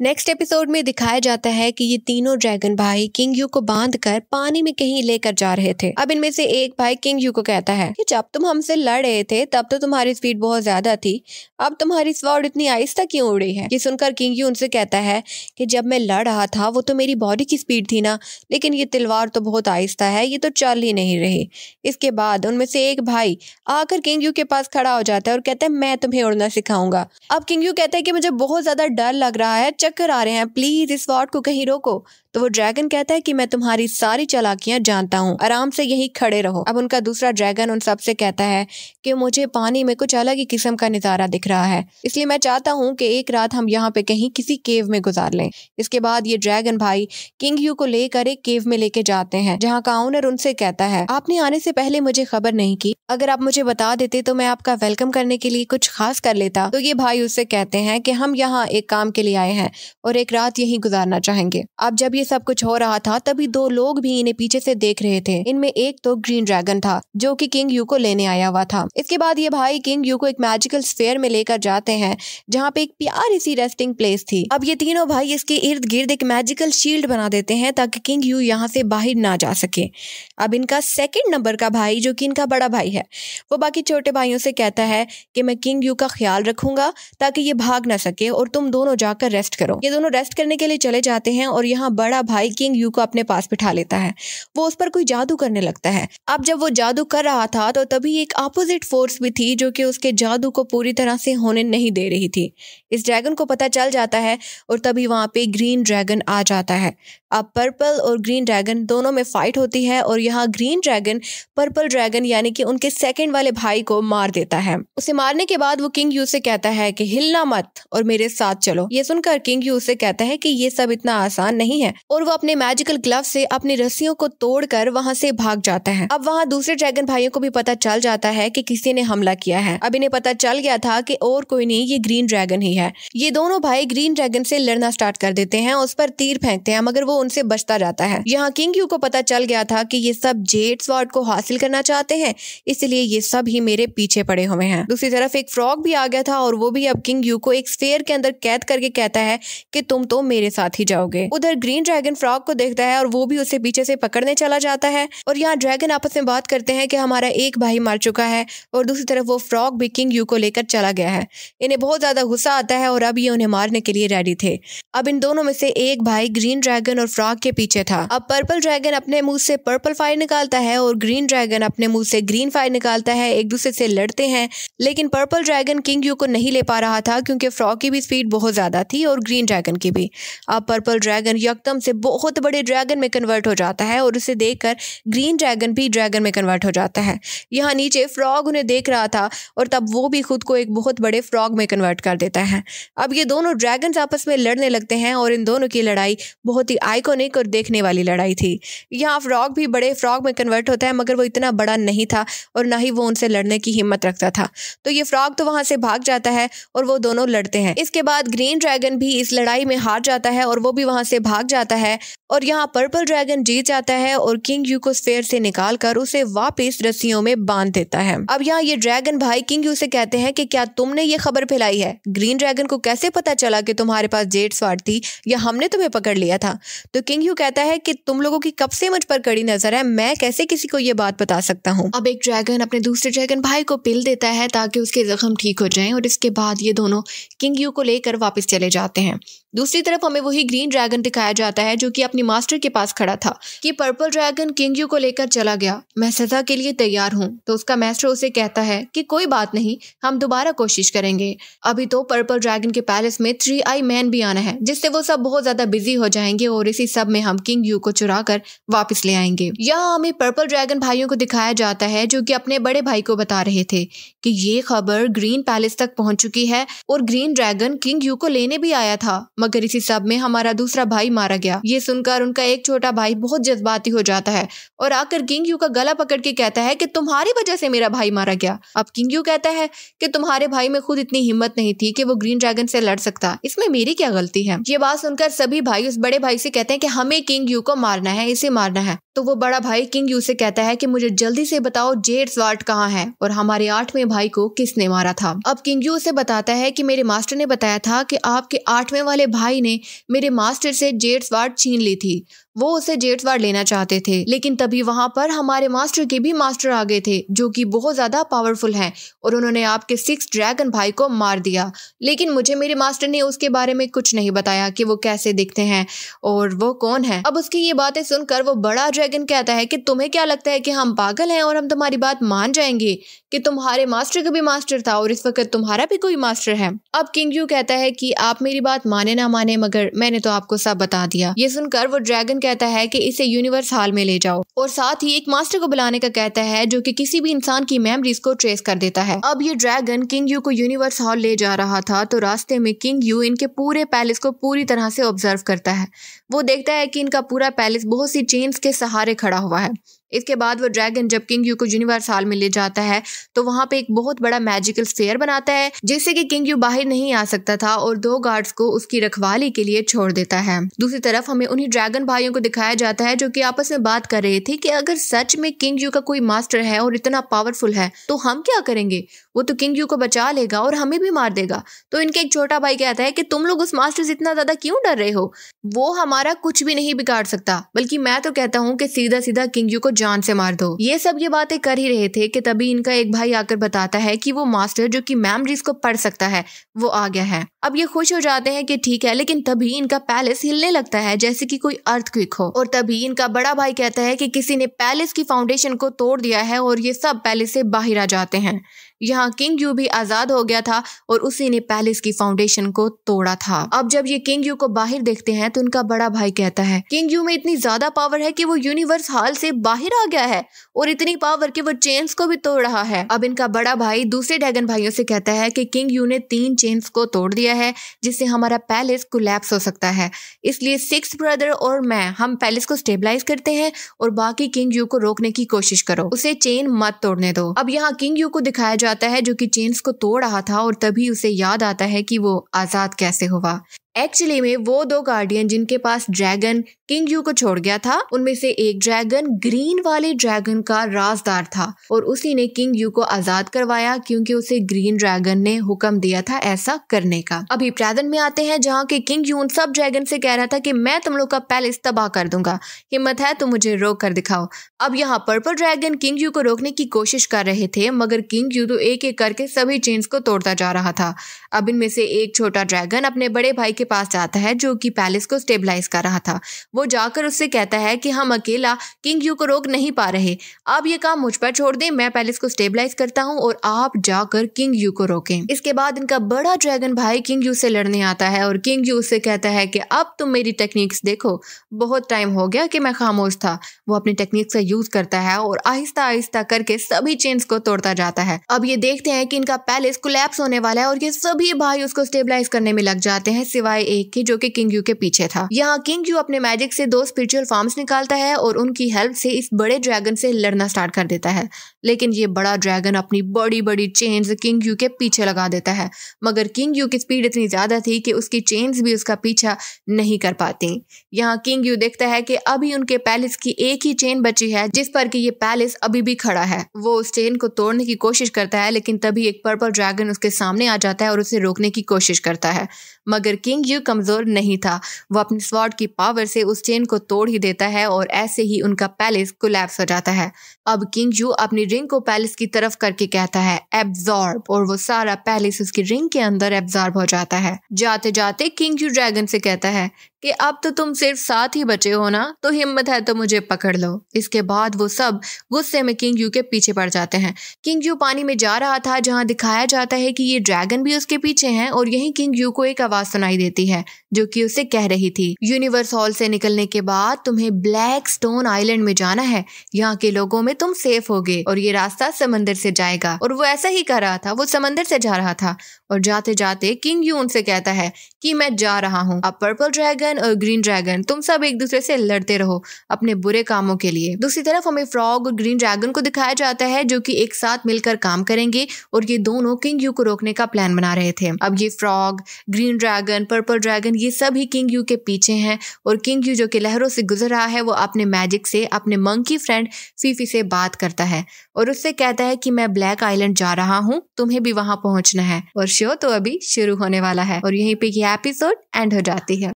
Next episode में दिखाया जाता है कि ये तीनों ड्रैगन भाई किंग यू को बाँध कर पानी में कहीं लेकर जा रहे थे। अब इनमें से एक भाई किंग यू को कहता है कि जब तुम हमसे लड़ रहे थे, तब तो तुम्हारी स्पीड बहुत ज़्यादा थी। अब तुम्हारी स्वॉर्ड इतनी आहिस्ता क्यों उड़ी है? ये सुनकर किंग यू उनसे कहता है कि जब मैं लड़ रहा था, वो तो मेरी बॉडी की स्पीड थी ना, लेकिन ये तलवार तो बहुत आहिस्ता है, ये तो चल ही नहीं रही। इसके बाद उनमें से एक भाई आकर किंग यू के पास खड़ा हो जाता है और कहता है, मैं तुम्हें उड़ना सिखाऊँगा। अब किंग यू कहता है कि मुझे बहुत ज़्यादा डर लग रहा है चक्कर आ रहे हैं। प्लीज़ इस वार्ड को कहीं रोको। तो वो ड्रैगन कहता है कि मैं तुम्हारी सारी चालाकियाँ जानता हूँ। आराम से यही खड़े रहो। अब उनका दूसरा ड्रैगन उन सबसे कहता है कि मुझे पानी में कुछ अलग ही किस्म का नज़ारा दिख रहा है। इसलिए मैं चाहता हूँ कि एक रात हम यहाँ पे कहीं किसी केव में गुजार लें। इसके बाद ये ड्रैगन भाई किंग यू को लेकर एक केव में लेके जाते हैं, जहाँ का ऑनर उनसे कहता है, आपने आने से पहले मुझे खबर नहीं की। अगर आप मुझे बता देते तो मैं आपका वेलकम करने के लिए कुछ खास कर लेता। तो ये भाई उससे कहते हैं कि हम यहाँ एक काम के लिए आए हैं और एक रात यही गुजारना चाहेंगे। अब जब ये सब कुछ हो रहा था, तभी दो लोग भी इन्हें पीछे से देख रहे थे। इनमें एक तो ग्रीन ड्रैगन था, जो कि किंग यू को लेने आया हुआ था। इसके बाद ये भाई किंग यू को एक मैजिकल स्फेयर में लेकर जाते हैं, जहाँ पे एक प्यारी सी रेस्टिंग प्लेस थी। अब ये तीनों भाई इसके इर्द गिर्द एक मैजिकल शील्ड बना देते हैं, ताकि किंग यू यहाँ से बाहर ना जा सके। अब इनका सेकेंड नंबर का भाई, जो कि इनका बड़ा भाई है, वो बाकी छोटे भाइयों से कहता है कि मैं किंग यू का ख्याल रखूँगा, ताकि ये भाग ना सके और तुम दोनों जाकर रेस्ट करो। ये दोनों रेस्ट करने के लिए चले जाते हैं और यहाँ भाई किंग यू को अपने पास बिठा लेता है। वो उस पर कोई जादू करने लगता है। अब जब वो जादू कर रहा था तो तभी एक अपोजिट फोर्स भी थी, जो कि उसके जादू को पूरी तरह से होने नहीं दे रही थी। इस ड्रैगन को पता चल जाता है, और तभी वहाँ पे ग्रीन ड्रैगन आ जाता है। अब पर्पल और ग्रीन ड्रैगन दोनों में फाइट होती है और यहाँ ग्रीन ड्रैगन, पर्पल ड्रैगन यानी कि उनके सेकंड वाले भाई को मार देता है। उसे मारने के बाद वो किंग यू से कहता है कि, हिलना मत और मेरे साथ चलो। ये सुनकर किंग यू से कहता है कि, ये सब इतना आसान नहीं है। और वो अपने मैजिकल ग्लव से अपनी रस्सियों को तोड़कर वहाँ से भाग जाता है। अब वहाँ दूसरे ड्रैगन भाइयों को भी पता चल जाता है कि किसी ने हमला किया है। अब इन्हें पता चल गया था कि और कोई नहीं, ये ग्रीन ड्रैगन ही है। ये दोनों भाई ग्रीन ड्रैगन से लड़ना स्टार्ट कर देते हैं, उस पर तीर फेंकते हैं, मगर वो उनसे बचता जाता है। यहाँ किंग यू को पता चल गया था कि ये सब जेट स्वॉर्ड को हासिल करना चाहते हैं, इसलिए ये सब ही मेरे पीछे पड़े हुए हैं। दूसरी तरफ़ एक फ्रॉग भी आ गया था और वो भी अब किंग यू को एक स्फेयर के अंदर कैद करके कहता है कि तुम तो मेरे साथ ही जाओगे। उधर ग्रीन ड्रैगन फ्रॉग को देखता है और वो भी उसे पीछे से पकड़ने चला जाता है और यहाँ ड्रैगन आपस में बात करते हैं कि हमारा एक भाई मर चुका है और दूसरी तरफ़ वो फ्रॉग भी किंग यू को लेकर चला गया है। इन्हें बहुत ज़्यादा गुस्सा आता है और अब ये उन्हें मारने के लिए रेडी थे। अब इन दोनों में से एक भाई ग्रीन ड्रैगन और फ्रॉग के पीछे था। अब पर्पल ड्रैगन अपने मुँह से पर्पल फायर निकालता है और ग्रीन ड्रैगन अपने मुँह से ग्रीन फायर निकालता है, एक दूसरे से लड़ते हैं। लेकिन पर्पल ड्रैगन किंग यू को नहीं ले पा रहा था क्योंकि फ्रॉग की भी स्पीड बहुत ज़्यादा थी और ग्रीन ड्रैगन की भी। अब पर्पल ड्रैगन यकदम से बहुत बड़े ड्रैगन में कन्वर्ट हो जाता है और उसे देखकर ग्रीन ड्रैगन भी ड्रैगन में कन्वर्ट हो जाता है। यहाँ नीचे फ्रॉग उन्हें देख रहा था और तब वो भी खुद को एक बहुत बड़े फ्रॉग में कन्वर्ट कर देता है। अब ये दोनों ड्रैगन आपस में लड़ने लगते हैं और इन दोनों की लड़ाई बहुत ही आइकोनिक और देखने वाली लड़ाई थी। यहाँ फ्रॉग भी बड़े फ्रॉग में कन्वर्ट होता है, मगर वो इतना बड़ा नहीं था और ना ही वो उनसे लड़ने की हिम्मत रखता था। तो ये फ्रॉग तो वहाँ से भाग जाता है और वो दोनों लड़ते हैं। इसके बाद ग्रीन ड्रैगन भी इस लड़ाई में हार जाता है और वो भी वहाँ से भाग जाता है और यहाँ पर्पल ड्रैगन जीत जाता है और किंग यू को स्फेयर से निकाल कर उसे वापिस रस्सियों में बाँध देता है। अब यहाँ ये ड्रैगन भाई किंग यू से कहते हैं कि क्या तुमने ये खबर फैलाई है? ग्रीन ड्रैगन को कैसे पता चला कि तुम्हारे पास जेट स्वाड थी या हमने तुम्हें पकड़ लिया था? तो किंग यू कहता है कि तुम लोगों की कब से मुझ पर कड़ी नज़र है? मैं कैसे किसी को ये बात बता सकता हूँ? अब एक ड्रैगन अपने दूसरे ड्रैगन भाई को पिल देता है ताकि उसके जख्म ठीक हो जाए और इसके बाद ये दोनों किंग यू को लेकर वापस चले जाते हैं। दूसरी तरफ़ हमें वही ग्रीन ड्रैगन दिखाया जाता है जो कि अपनी मास्टर के पास खड़ा था कि पर्पल ड्रैगन किंग यू को लेकर चला गया। मैं सजा के लिए तैयार हूँ तो उसका मास्टर उसे कहता है कि कोई बात नहीं, हम दोबारा कोशिश करेंगे। अभी तो पर्पल ड्रैगन के पैलेस में थ्री आई मैन भी आना है, जिससे वो सब बहुत ज़्यादा बिज़ी हो जाएँगे और इसी सब में हम किंग यू को चुरा कर वापिस ले आएँगे। यहाँ हमें पर्पल ड्रैगन भाइयों को दिखाया जाता है, जो कि अपने बड़े भाई को बता रहे थे कि ये खबर ग्रीन पैलेस तक पहुँच चुकी है और ग्रीन ड्रैगन किंग यू को लेने भी आया था, मगर इसी सब में हमारा दूसरा भाई मारा गया। ये सुनकर उनका एक छोटा भाई बहुत जज्बाती हो जाता है और आकर किंग यू का गला पकड़ के कहता है कि तुम्हारी वजह से मेरा भाई मारा गया। अब किंग यू कहता है कि तुम्हारे भाई में खुद इतनी हिम्मत नहीं थी कि वो ग्रीन ड्रैगन से लड़ सकता। इसमें मेरी क्या गलती है? ये बात सुनकर सभी भाई उस बड़े भाई से कहते कहते हैं कि हमें किंग यू को मारना है, इसे मारना है। तो वो बड़ा भाई किंग यू से कहता है कि मुझे जल्दी से बताओ जेड स्वाट कहाँ है और हमारे आठवें भाई को किसने मारा था। अब किंग यू उसे बताता है कि मेरे मास्टर ने बताया था कि आपके आठवें वाले भाई ने मेरे मास्टर से जेड स्वाट छीन ली थी। वो उसे जेट वार्ड लेना चाहते थे। लेकिन तभी वहाँ पर हमारे मास्टर के भी मास्टर आ गए थे, जो कि बहुत ज़्यादा पावरफुल हैं और उन्होंने आपके सिक्स ड्रैगन भाई को मार दिया। लेकिन मुझे मेरे मास्टर ने उसके बारे में कुछ नहीं बताया कि वो कैसे दिखते हैं और वो कौन है। अब उसकी ये बातें सुनकर वो बड़ा ड्रैगन कहता है कि तुम्हें क्या लगता है कि हम पागल हैं और हम तुम्हारी बात मान जाएँगे? कि तुम्हारे मास्टर का भी मास्टर था और इस वक्त तुम्हारा भी कोई मास्टर है? अब किंग यू कहता है कि आप मेरी बात माने ना माने, मगर मैंने तो आपको सब बता दिया। ये सुनकर वो ड्रैगन कहता है कि इसे यूनिवर्स हॉल में ले जाओ। और साथ ही एक मास्टर को बुलाने का कहता है, जो कि किसी भी इंसान की मेमोरीज को ट्रेस कर देता है। अब ये ड्रैगन किंग यू को यूनिवर्स हॉल ले जा रहा था तो रास्ते में किंग यू इनके पूरे पैलेस को पूरी तरह से ऑब्ज़र्व करता है। वो देखता है कि इनका पूरा पैलेस बहुत सी चेन्स के सहारे खड़ा हुआ है। इसके बाद वो ड्रैगन जब किंग यू को यूनिवर्स हॉल में ले जाता है तो वहाँ पे एक बहुत बड़ा मैजिकल स्फेयर बनाता है, जिससे कि किंग यू बाहर नहीं आ सकता था और दो गार्ड्स को उसकी रखवाली के लिए छोड़ देता है। दूसरी तरफ़ हमें उन्हीं ड्रैगन भाइयों को दिखाया जाता है, जो कि आपस में बात कर रहे थे कि अगर सच में किंग यू का कोई मास्टर है और इतना पावरफुल है तो हम क्या करेंगे? वो तो किंग यू को बचा लेगा और हमें भी मार देगा। तो इनके एक छोटा भाई कहता है कि तुम लोग उस मास्टर से इतना ज़्यादा क्यों डर रहे हो? वो हमारा कुछ भी नहीं बिगाड़ सकता, बल्कि मैं तो कहता हूँ कि सीधा सीधा किंग यू को जान से मार दो। ये सब ये बातें कर ही रहे थे कि तभी इनका एक भाई आकर बताता है कि वो मास्टर जो कि मैम जिसको पढ़ सकता है, वो आ गया है। अब ये खुश हो जाते हैं कि ठीक है, लेकिन तभी इनका पैलेस हिलने लगता है, जैसे कि कोई अर्थ क्विक हो। और तभी इनका बड़ा भाई कहता है कि किसी ने पैलेस की फाउंडेशन को तोड़ दिया है और ये सब पैलेस से बाहर आ जाते हैं। यहाँ किंग यू भी आज़ाद हो गया था और उसी ने पैलेस की फाउंडेशन को तोड़ा था। अब जब ये किंग यू को बाहर देखते हैं तो उनका बड़ा भाई कहता है, किंग यू में इतनी ज़्यादा पावर है कि वो यूनिवर्स हाल से बाहर आ गया है और इतनी पावर कि वो चेन्स को भी तोड़ रहा है। अब इनका बड़ा भाई दूसरे ड्रैगन भाइयों से कहता है कि किंग यू ने तीन चेन्स को तोड़ दिया है, जिससे हमारा पैलेस कोलैप्स हो सकता है। इसलिए सिक्स ब्रदर और मैं, हम पैलेस को स्टेबलाइज करते हैं और बाकी किंग यू को रोकने की कोशिश करो। उसे चेन मत तोड़ने दो। अब यहाँ किंग यू को दिखाया जाता है, जो कि चेन्स को तोड़ रहा था और तभी उसे याद आता है कि वो आज़ाद कैसे हुआ। एक्चुअली में वो दो गार्डियन जिनके पास ड्रैगन किंग यू को छोड़ गया था, उनमें से एक ड्रैगन ग्रीन वाले ड्रैगन का राजदार था और उसी ने किंग यू को आज़ाद करवाया क्योंकि उसे ग्रीन ड्रैगन ने हुक्म दिया था ऐसा करने का। अभी प्रेजेंट में आते हैं जहाँ के किंग यू उन सब ड्रैगन से कह रहा था कि मैं तुम लोग का पैलेस तबाह कर दूँगा। हिम्मत है तो मुझे रोक कर दिखाओ। अब यहाँ पर्पल ड्रैगन किंग यू को रोकने की कोशिश कर रहे थे, मगर किंग यू तो एक एक करके सभी चेन्स को तोड़ता जा रहा था। अब इनमें से एक छोटा ड्रैगन अपने बड़े भाई के पास जाता है, जो कि पैलेस को स्टेबलाइज कर रहा था। वो जाकर उससे कहता है कि हम अकेला किंग यू को रोक नहीं पा रहे। अब ये काम मुझ पर छोड़ दें, मैं पैलेस को स्टेबलाइज करता हूँ और आप जाकर किंग यू को रोकें। इसके बाद इनका बड़ा ड्रैगन भाई किंग यू से लड़ने आता है और किंग यू उससे कहता है कि अब तुम मेरी टेक्निक्स देखो। बहुत टाइम हो गया कि मैं खामोश था। वो अपनी टेक्निक का यूज़ करता है और आहिस्ता आहिस्ता करके सभी चेन्स को तोड़ता जाता है। अब ये देखते हैं कि इनका पैलेस कोलैप्स होने वाला है और ये सभी भाई उसको स्टेबलाइज करने में लग जाते हैं सिवाय एक के, जो कि किंग यू के पीछे था। यहाँ किंग यू अपने मैजिक से दो स्पिरिचुअल फॉर्म्स निकालता है और उनकी हेल्प से इस बड़े ड्रैगन से लड़ना स्टार्ट कर देता है। लेकिन ये बड़ा ड्रैगन अपनी बड़ी बड़ी चेन्स किंग यू के पीछे लगा देता है। मगर किंग यू की स्पीड इतनी ज़्यादा थी कि उसकी चेन्स भी उसका पीछा नहीं कर पाती। यहाँ किंग यू देखता है कि अभी उनके पैलेस की एक ही चेन बची है, जिस पर कि ये पैलेस अभी भी खड़ा है। वो उस चेन को तोड़ने की कोशिश करता है, लेकिन तभी एक पर्पल ड्रैगन उसके सामने आ जाता है और उसे रोकने की कोशिश करता है। मगर किंग यू कमज़ोर नहीं था। वो अपने स्वॉर्ड की पावर से उस चेन को तोड़ ही देता है और ऐसे ही उनका पैलेस कोलैप्स हो जाता है। अब किंग यू अपनी रिंग को पैलेस की तरफ़ करके कहता है एब्जॉर्ब और वो सारा पैलेस उसकी रिंग के अंदर एब्जॉर्ब हो जाता है। जाते जाते किंग यू ड्रैगन से कहता है कि अब तो तुम सिर्फ़ साथ ही बचे हो ना तो हिम्मत है तो मुझे पकड़ लो। इसके बाद वो सब गुस्से में किंग यू के पीछे पड़ जाते हैं। किंग यू पानी में जा रहा था, जहाँ दिखाया जाता है कि ये ड्रैगन भी उसके पीछे हैं और यही किंग यू को एक आवाज़ सुनाई देती है, जो कि उसे कह रही थी, यूनिवर्स हॉल से निकलने के बाद तुम्हें ब्लैक स्टोन आइलैंड में जाना है। यहाँ के लोगों में तुम सेफ़ होगे और ये रास्ता समंदर से जाएगा। और वो ऐसा ही कर रहा था, वो समंदर से जा रहा था। और जाते जाते किंग यू उनसे कहता है कि, मैं जा रहा हूँ। अब पर्पल ड्रैगन और ग्रीन ड्रैगन तुम सब एक दूसरे से लड़ते रहो अपने बुरे कामों के लिए। दूसरी तरफ़ हमें फ्रॉग और ग्रीन ड्रैगन को दिखाया जाता है जो कि एक साथ मिलकर काम करेंगे और ये दोनों किंग यू को रोकने का प्लान बना रहे थे। अब ये frog green dragon purple dragon ये सब ही किंग यू के पीछे हैं और किंग यू जो कि लहरों से गुजर रहा है वो अपने मैजिक से, अपने मंकी फ्रेंड फीफी से बात करता है और उससे कहता है कि मैं ब्लैक आइलैंड जा रहा हूँ, तुम्हें भी वहाँ पहुँचना है। और शो तो अभी शुरू होने वाला है और यहीं पे ये एपिसोड एंड हो जाती है।